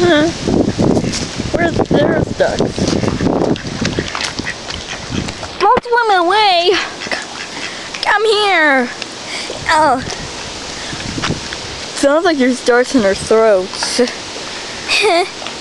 Uh-huh. Where's there's ducks? Don't swim away. Come here. Oh. Sounds like there's darts in her throat.